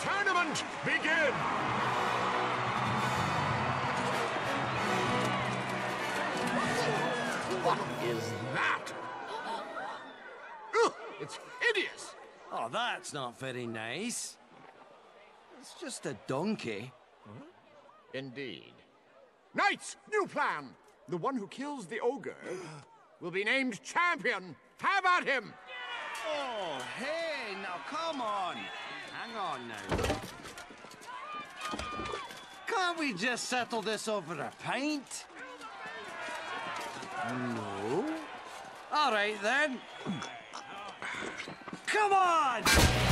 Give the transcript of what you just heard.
tournament begin! What is that? Ugh, it's hideous! Oh, that's not very nice. It's just a donkey. Indeed. Knights, new plan! The one who kills the ogre will be named champion! Have at him! Oh, hey, now come on. On now. Can't we just settle this over a pint? No. All right then. Come on!